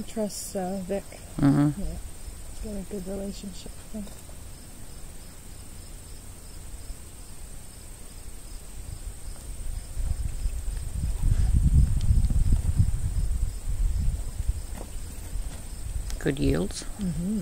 He trusts uh, Vic. Mm-hmm. Yeah, he's got a good relationship with him. Good yields. Mm-hmm.